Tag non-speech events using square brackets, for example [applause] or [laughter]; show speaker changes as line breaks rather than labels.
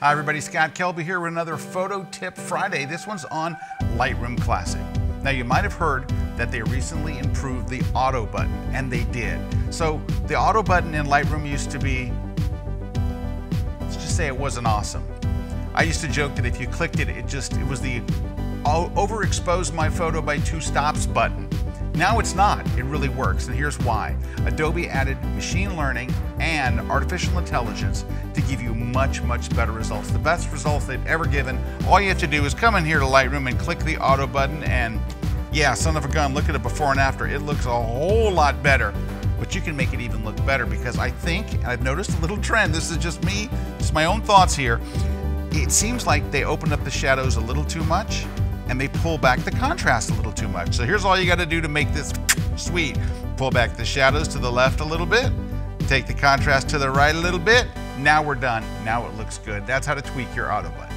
Hi everybody, Scott Kelby here with another Photo Tip Friday. This one's on Lightroom Classic. Now you might have heard that they recently improved the auto button, and they did. So the auto button in Lightroom used to be, let's just say it wasn't awesome. I used to joke that if you clicked it, it just, it was the overexpose my photo by two stops button. Now it's not, it really works, and here's why. Adobe added machine learning and artificial intelligence to give you much, much better results. The best results they've ever given. All you have to do is come in here to Lightroom and click the auto button and yeah, son of a gun, look at it before and after. It looks a whole lot better. But you can make it even look better because I think, and I've noticed a little trend, this is just me, just my own thoughts here. It seems like they opened up the shadows a little too much and they pull back the contrast a little too much. So here's all you gotta do to make this [tsk] sweet. Pull back the shadows to the left a little bit, take the contrast to the right a little bit. Now we're done. Now it looks good. That's how to tweak your auto button.